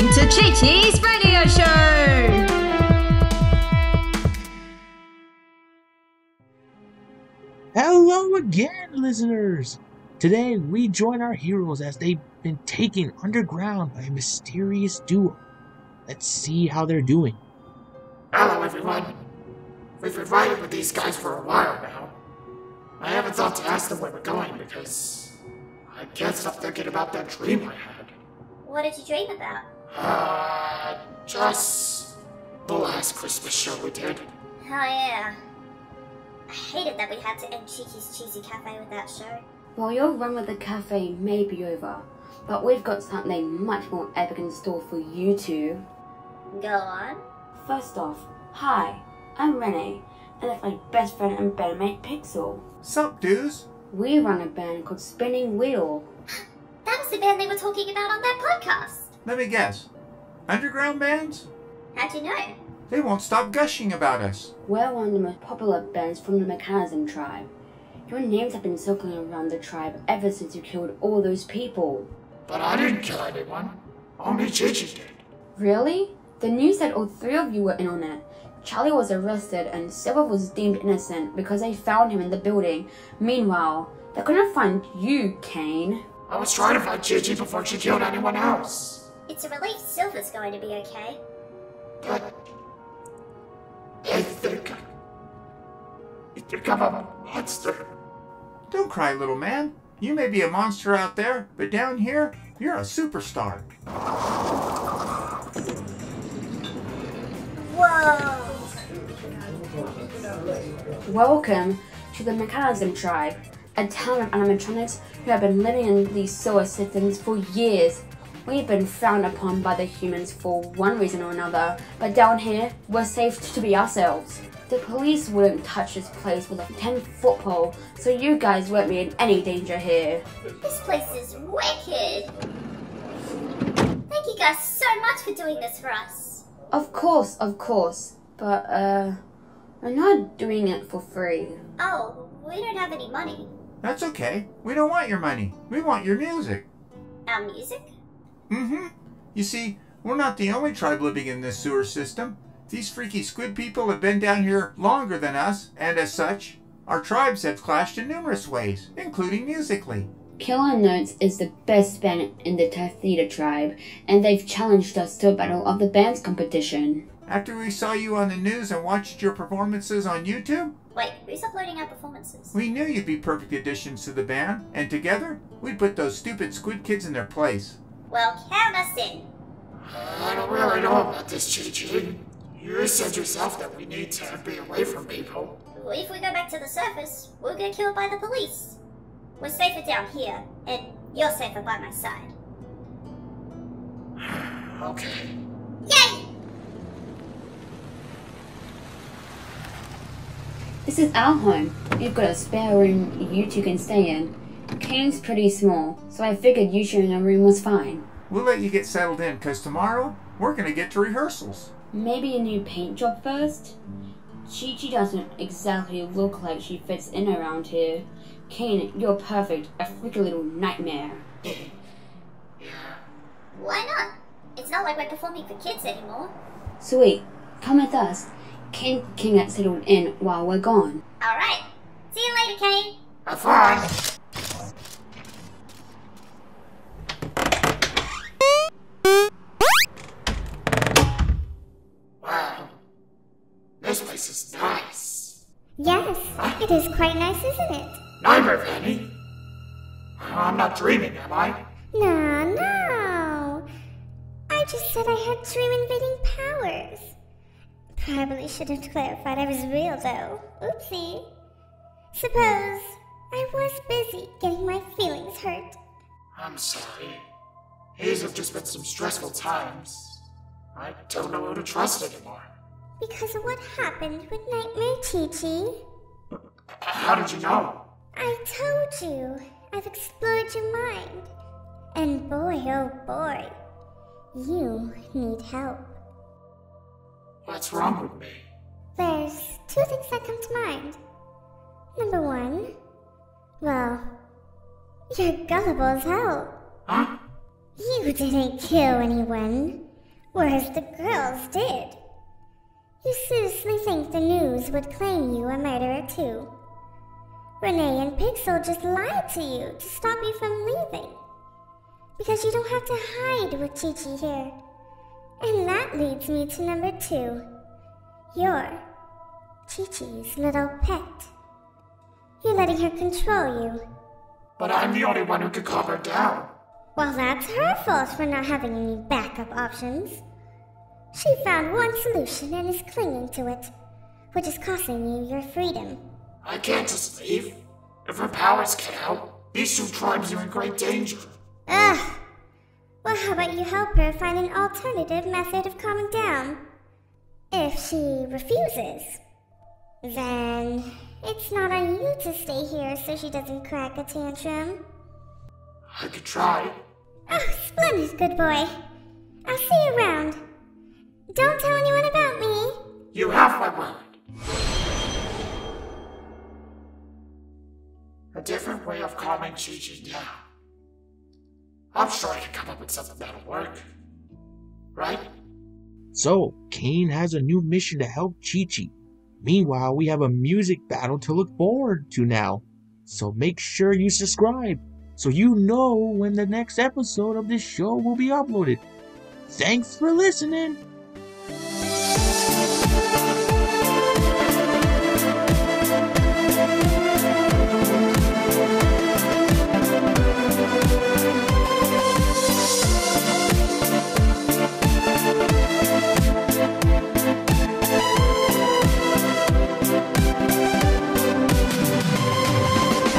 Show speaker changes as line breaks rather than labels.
listening to Chi Chi's radio show.
Hello again, listeners! Today we join our heroes as they've been taken underground by a mysterious duo. Let's see how they're doing.
Hello, everyone. We've been riding with these guys for a while now. I haven't thought to ask them where we're going because I can't stop thinking about that dream I had.
What did you dream about?
Uh, just the last Christmas show we did.
Oh yeah. I hated that we had to end Cheeky's Cheesy Cafe with that show.
Well, your run with the cafe may be over, but we've got something much more epic in store for you two.
Go on.
First off, hi, I'm Renee, and it's my best friend and bandmate Pixel.
Sup, dudes?
We run a band called Spinning Wheel.
That was the band they were talking about on that podcast.
Let me guess. Underground bands?
How'd you know?
They won't stop gushing about us.
We're one of the most popular bands from the Mechanism tribe. Your names have been circling around the tribe ever since you killed all those people.
But I didn't kill anyone. Only Chi Chi did.
Really? The news said all three of you were in on it. Charlie was arrested and Silver was deemed innocent because they found him in the building. Meanwhile, they couldn't find you, Kane.
I was trying to find Chi Chi before she killed anyone else.
It's a relief Silver's going to be okay.
But I think I think I'm a monster.
Don't cry, little man. You may be a monster out there, but down here, you're a superstar.
Whoa!
Welcome to the Mechanism tribe, a town of animatronics who have been living in these solar systems for years. We've been frowned upon by the humans for one reason or another, but down here, we're safe to be ourselves. The police wouldn't touch this place with a 10 foot pole, so you guys won't be in any danger here.
This place is wicked! Thank you guys so much for doing this for us.
Of course, of course, but uh, we're not doing it for free.
Oh, we don't have any money.
That's okay. We don't want your money. We want your music.
Our music?
Mm-hmm. You see, we're not the only tribe living in this sewer system. These freaky squid people have been down here longer than us, and as such, our tribes have clashed in numerous ways, including musically.
Killer Notes is the best band in the Tatheta tribe, and they've challenged us to a battle of the bands competition.
After we saw you on the news and watched your performances on YouTube,
Wait, who's uploading our performances?
we knew you'd be perfect additions to the band, and together, we'd put those stupid squid kids in their place.
Well, count us in.
I don't really know about this, Chi Chi. You said yourself that we need to be away from people.
If we go back to the surface, we'll get killed by the police. We're safer down here, and you're safer by my side.
Okay.
Yay!
This is our home. We've got a spare room you two can stay in. Kane's pretty small, so I figured you sharing a room was fine.
We'll let you get settled in, because tomorrow, we're going to get to rehearsals.
Maybe a new paint job first? Chi Chi doesn't exactly look like she fits in around here. Kane, you're perfect. A freaky little nightmare.
Why not? It's not like we're performing for kids anymore.
Sweet. Come with us. Kane can get settled in while we're gone.
Alright. See you later, Kane.
Have fun. Nice.
Yes, it is quite nice, isn't it?
Nightmare Vanny. I'm not dreaming, am I?
No, no. I just said I had dream invading powers. Probably should have clarified I was real, though. Oopsie. Suppose I was busy getting my feelings hurt.
I'm sorry. These have just been some stressful times. I don't know who to trust anymore.
Because of what happened with Nightmare Chi Chi.
How did you know?
I told you, I've explored your mind. And boy, oh boy, you need help.
What's wrong with me?
There's two things that come to mind. Number one, well, you're gullible as hell.
Huh?
You didn't kill anyone. Whereas the girls did. You seriously think the news would claim you a murderer too? Renee and Pixel just lied to you to stop you from leaving. Because you don't have to hide with Chi Chi here. And that leads me to number two. You're Chi Chi's little pet. You're letting her control you.
But I'm the only one who could calm her down.
Well, that's her fault for not having any backup options. She found one solution and is clinging to it, which is costing you your freedom.
I can't just leave. If her powers get out, these two tribes are in great danger.
Ugh. Well, how about you help her find an alternative method of calming down? If she refuses, then it's not on you to stay here so she doesn't crack a tantrum.
I could try.
Oh, splendid, good boy. I'll see you around. Don't tell anyone about me.
You have my word. A different way of calming Chi-Chi down. I'm sure I can come up with something that'll work. Right?
So, Kane has a new mission to help Chi Chi. Meanwhile, we have a music battle to look forward to now. So make sure you subscribe so you know when the next episode of this show will be uploaded. Thanks for listening.